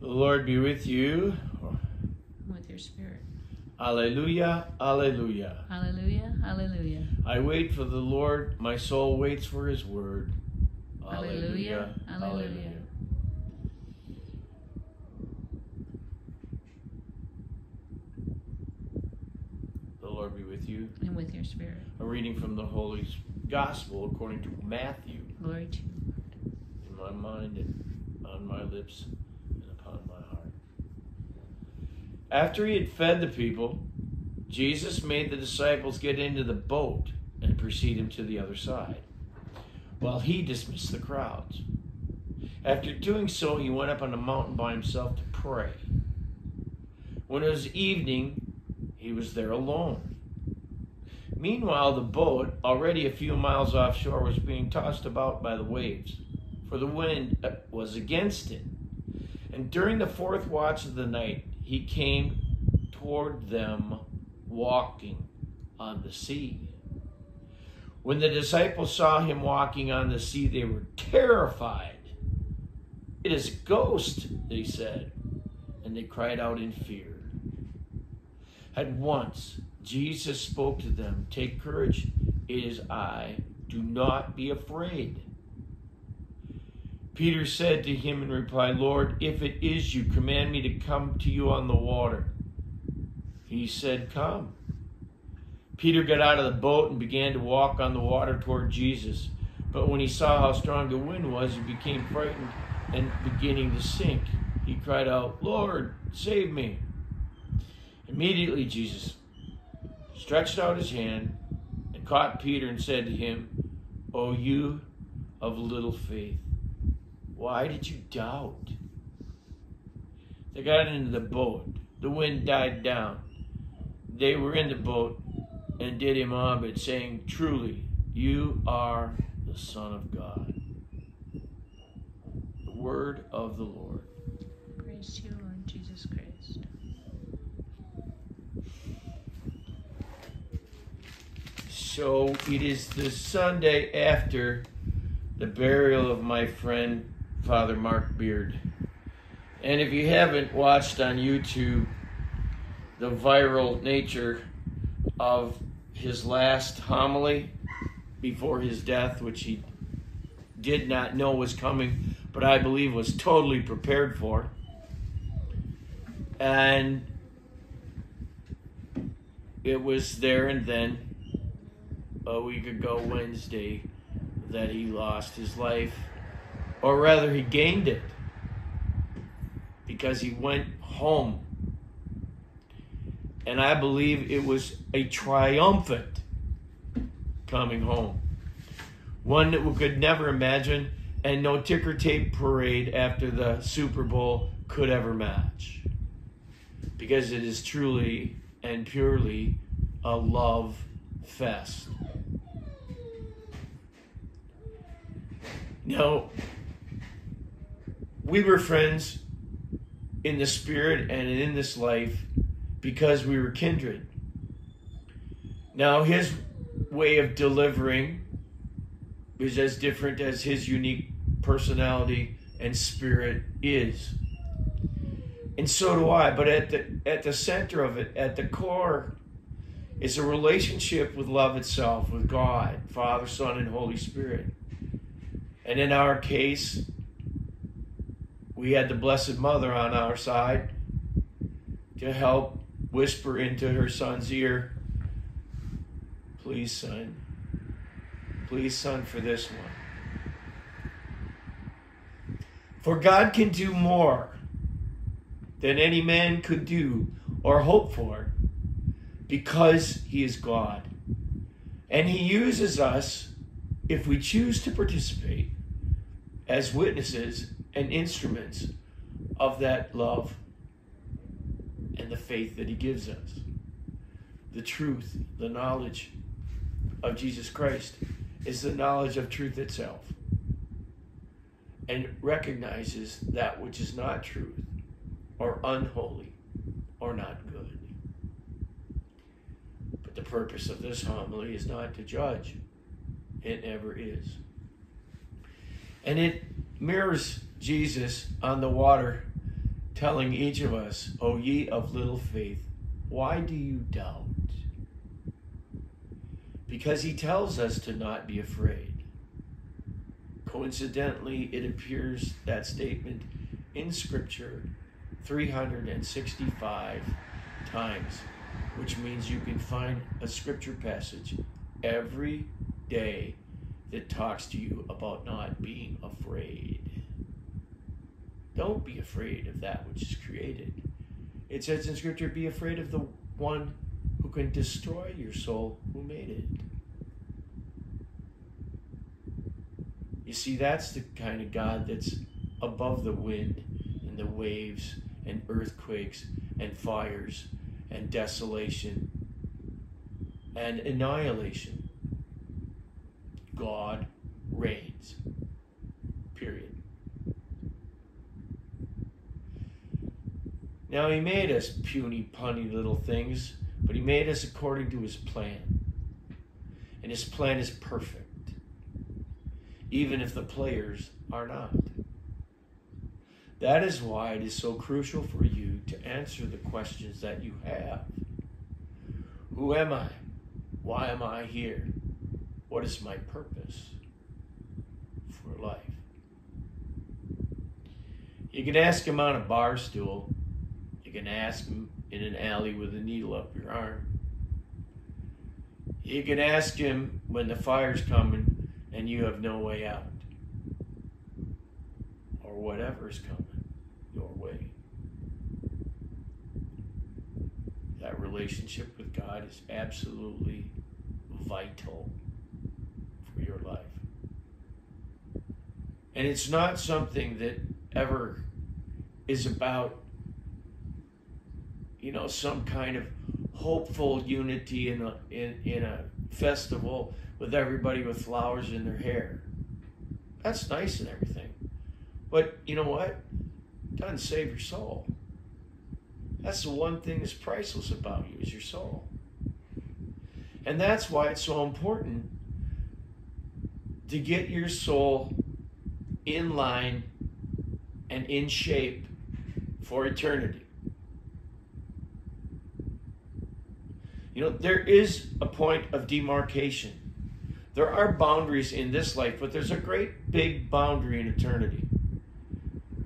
The Lord be with you. with your spirit. Alleluia, alleluia. Hallelujah, hallelujah. I wait for the Lord, my soul waits for his word. Alleluia, alleluia. The Lord be with you. And with your spirit. A reading from the Holy Gospel according to Matthew. Glory to you. in my mind and on my lips and upon my heart. After he had fed the people, Jesus made the disciples get into the boat and precede him to the other side, while he dismissed the crowds. After doing so, he went up on a mountain by himself to pray. When it was evening, he was there alone. Meanwhile, the boat, already a few miles offshore, was being tossed about by the waves, for the wind uh, was against it. And during the fourth watch of the night, he came toward them walking on the sea. When the disciples saw him walking on the sea, they were terrified. It is a ghost, they said, and they cried out in fear. At once, Jesus spoke to them Take courage, it is I. Do not be afraid. Peter said to him in reply, Lord, if it is you, command me to come to you on the water. He said, Come. Peter got out of the boat and began to walk on the water toward Jesus. But when he saw how strong the wind was, he became frightened and beginning to sink. He cried out, Lord, save me. Immediately Jesus stretched out his hand and caught Peter and said to him, O you of little faith, why did you doubt? They got into the boat. The wind died down. They were in the boat and did him homage, saying, Truly, you are the Son of God. The word of the Lord. Praise to you, Lord Jesus Christ. So it is the Sunday after the burial of my friend, Father Mark Beard. And if you haven't watched on YouTube the viral nature of his last homily before his death, which he did not know was coming, but I believe was totally prepared for. And it was there and then, a week ago Wednesday, that he lost his life, or rather, he gained it because he went home. And I believe it was a triumphant coming home. One that we could never imagine, and no ticker tape parade after the Super Bowl could ever match. Because it is truly and purely a love fest. Now, we were friends in the spirit and in this life because we were kindred. Now, his way of delivering is as different as his unique personality and spirit is. And so do I, but at the at the center of it, at the core, is a relationship with love itself, with God, Father, Son, and Holy Spirit. And in our case, we had the Blessed Mother on our side to help whisper into her son's ear, Please, son. Please, son, for this one. For God can do more than any man could do or hope for because he is God. And he uses us, if we choose to participate, as witnesses and instruments of that love and the faith that he gives us. The truth, the knowledge of Jesus Christ is the knowledge of truth itself and recognizes that which is not truth or unholy or not good. But the purpose of this homily is not to judge, it never is. And it mirrors Jesus on the water telling each of us, O ye of little faith, why do you doubt? Because he tells us to not be afraid. Coincidentally, it appears that statement in Scripture 365 times, which means you can find a Scripture passage every day that talks to you about not being afraid. Don't be afraid of that which is created. It says in Scripture, be afraid of the one who can destroy your soul who made it. You see, that's the kind of God that's above the wind and the waves and earthquakes and fires and desolation and annihilation. God Now, He made us puny, punny little things, but He made us according to His plan. And His plan is perfect, even if the players are not. That is why it is so crucial for you to answer the questions that you have Who am I? Why am I here? What is my purpose for life? You can ask him on a bar stool. Can ask him in an alley with a needle up your arm. You can ask him when the fire's coming and you have no way out. Or whatever is coming your way. That relationship with God is absolutely vital for your life. And it's not something that ever is about, you know, some kind of hopeful unity in a, in, in a festival with everybody with flowers in their hair. That's nice and everything. But you know what? Doesn't save your soul. That's the one thing that's priceless about you is your soul. And that's why it's so important to get your soul in line and in shape for eternity. You know, there is a point of demarcation. There are boundaries in this life, but there's a great big boundary in eternity.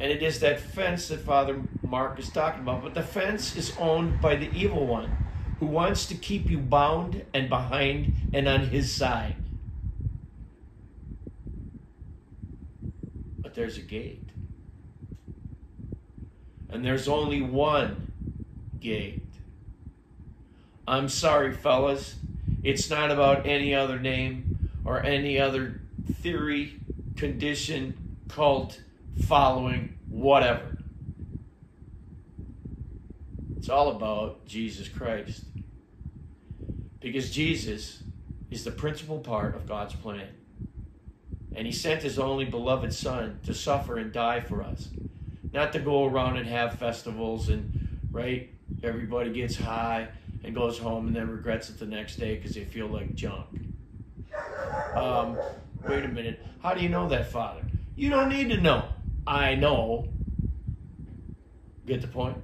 And it is that fence that Father Mark is talking about. But the fence is owned by the evil one who wants to keep you bound and behind and on his side. But there's a gate. And there's only one gate. I'm sorry, fellas. It's not about any other name or any other theory, condition, cult, following, whatever. It's all about Jesus Christ. Because Jesus is the principal part of God's plan. And He sent His only beloved Son to suffer and die for us. Not to go around and have festivals and, right, everybody gets high and goes home and then regrets it the next day because they feel like junk. Um, wait a minute. How do you know that, Father? You don't need to know. I know. Get the point?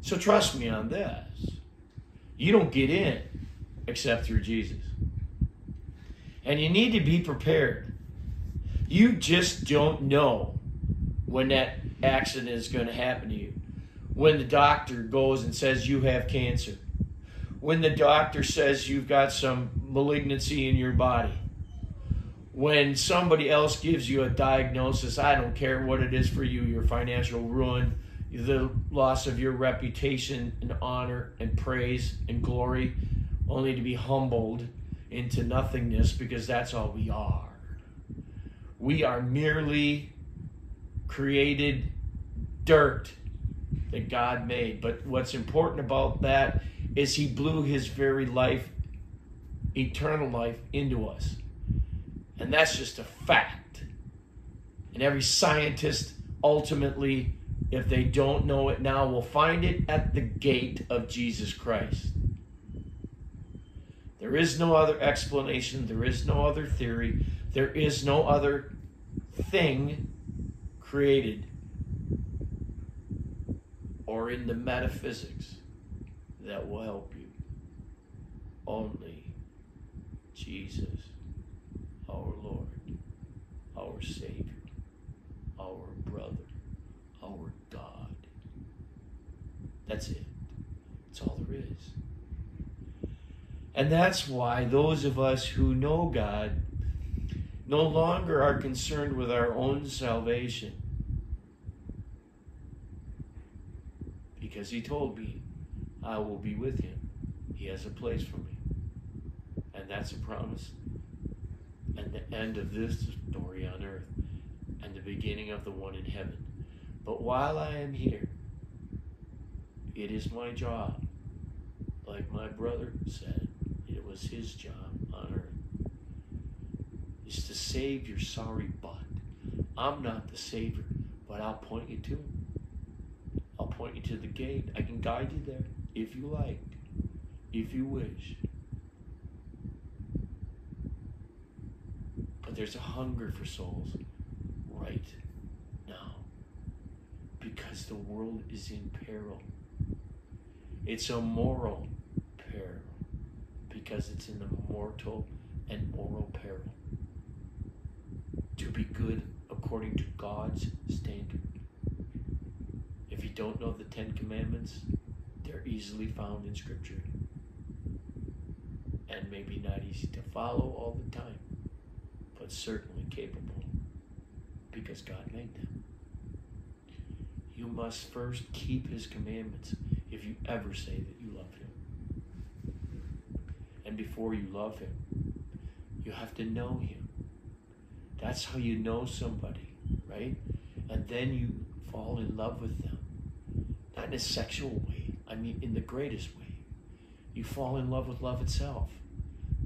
So trust me on this. You don't get in except through Jesus. And you need to be prepared. You just don't know when that accident is going to happen to you. When the doctor goes and says you have cancer. When the doctor says you've got some malignancy in your body. When somebody else gives you a diagnosis, I don't care what it is for you, your financial ruin, the loss of your reputation and honor and praise and glory, only to be humbled into nothingness because that's all we are. We are merely created dirt that God made. But what's important about that is He blew His very life, eternal life, into us. And that's just a fact. And every scientist ultimately if they don't know it now, will find it at the gate of Jesus Christ. There is no other explanation, there is no other theory, there is no other thing created or in the metaphysics that will help you. Only Jesus, our Lord, our Savior, our brother, our God. That's it. That's all there is. And that's why those of us who know God no longer are concerned with our own salvation. Because he told me, I will be with him. He has a place for me. And that's a promise. And the end of this story on earth and the beginning of the one in heaven. But while I am here, it is my job, like my brother said, it was his job on earth, is to save your sorry butt. I'm not the Savior, but I'll point you to him. Point you to the gate. I can guide you there if you like, if you wish. But there's a hunger for souls right now because the world is in peril. It's a moral peril because it's in the mortal and moral peril. To be good according to God's standard. Don't know the Ten Commandments, they're easily found in Scripture. And maybe not easy to follow all the time, but certainly capable because God made them. You must first keep His commandments if you ever say that you love Him. And before you love Him, you have to know Him. That's how you know somebody, right? And then you fall in love with them. Not in a sexual way, I mean in the greatest way. You fall in love with love itself.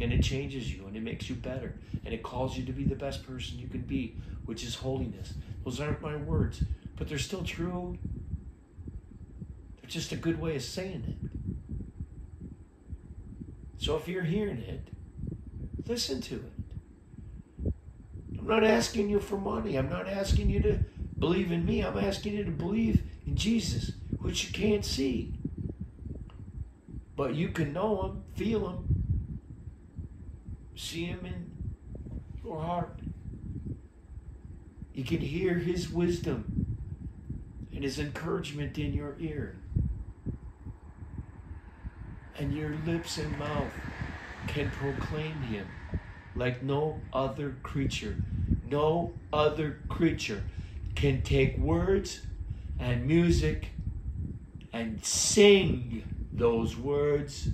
And it changes you and it makes you better. And it calls you to be the best person you can be, which is holiness. Those aren't my words, but they're still true. They're just a good way of saying it. So if you're hearing it, listen to it. I'm not asking you for money. I'm not asking you to believe in me. I'm asking you to believe in Jesus, which you can't see. But you can know him, feel him, see him in your heart. You can hear his wisdom and his encouragement in your ear. And your lips and mouth can proclaim him like no other creature. No other creature can take words and music and sing those words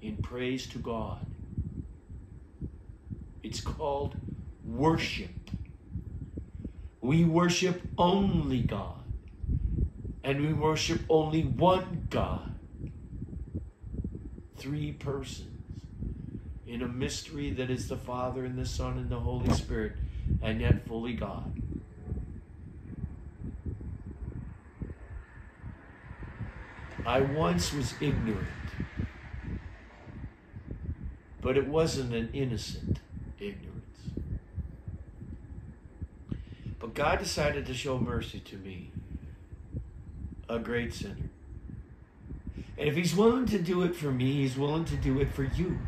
in praise to God. It's called worship. We worship only God, and we worship only one God. Three persons in a mystery that is the Father and the Son and the Holy Spirit, and yet fully God. I once was ignorant, but it wasn't an innocent ignorance. But God decided to show mercy to me, a great sinner. And if He's willing to do it for me, He's willing to do it for you.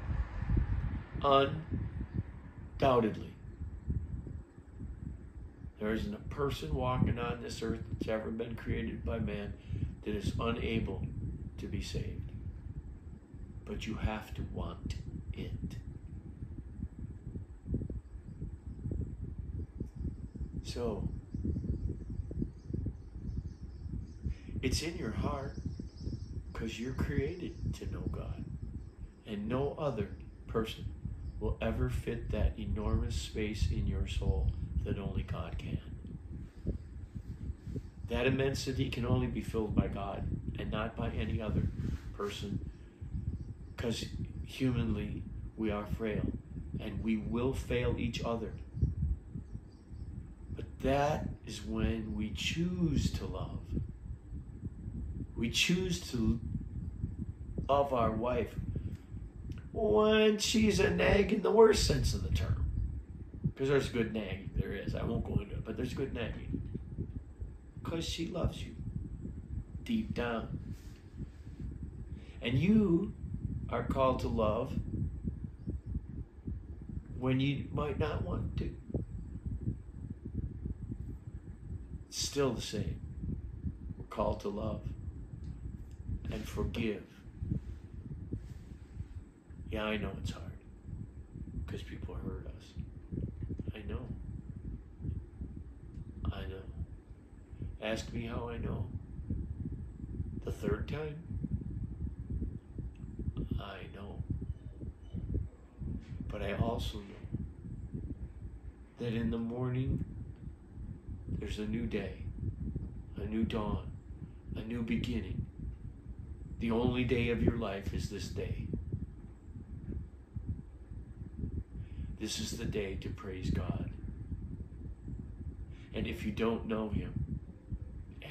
Undoubtedly. There isn't a person walking on this earth that's ever been created by man that is unable to be saved. But you have to want it. So, it's in your heart because you're created to know God. And no other person will ever fit that enormous space in your soul that only God can. That immensity can only be filled by God and not by any other person because humanly we are frail and we will fail each other. But that is when we choose to love. We choose to love our wife when she's a nag in the worst sense of the term. Because there's a good nagging, there is. I won't go into it. but there's good meaning. Because she loves you deep down. And you are called to love when you might not want to. Still the same. We're called to love and forgive. Yeah, I know it's hard because people hurt us. I know. I know. Ask me how I know. The third time? I know. But I also know that in the morning there's a new day, a new dawn, a new beginning. The only day of your life is this day. This is the day to praise God. And if you don't know Him,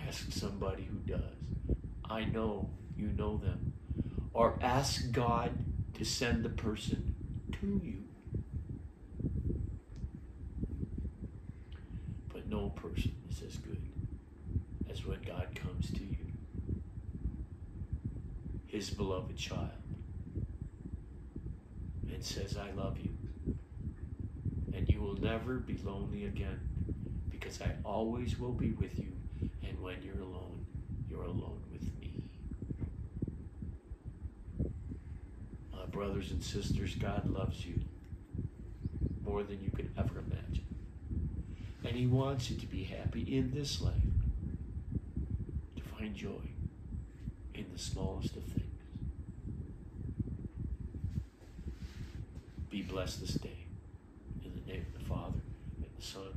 ask somebody who does. I know you know them. Or ask God to send the person to you. But no person is as good as when God comes to you, His beloved child, and says, I love you. And you will never be lonely again because I always will be with you. And when you're alone, you're alone with me. My brothers and sisters, God loves you more than you could ever imagine. And He wants you to be happy in this life, to find joy in the smallest of things. Be blessed this day. In the name of the Father, and the Son,